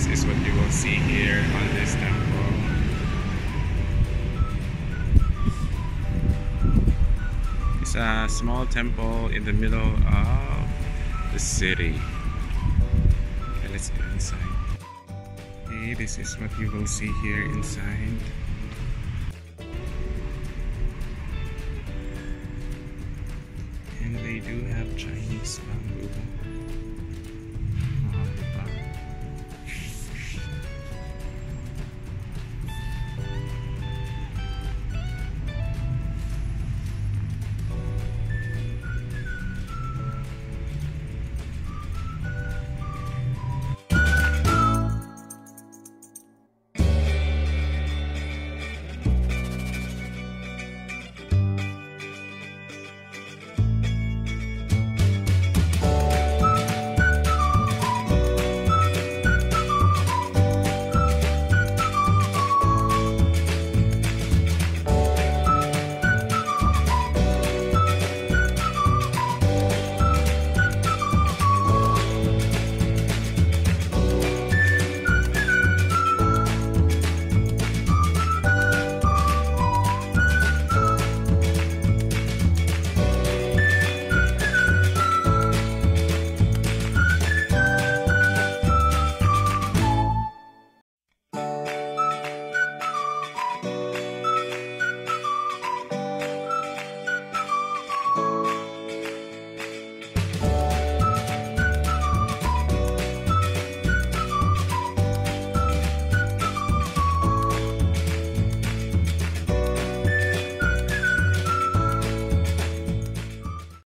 this is what you will see here on this temple. It's a small temple in the middle of the city. Okay, let's go inside. Okay, this is what you will see here inside. And they do have Chinese bamboo.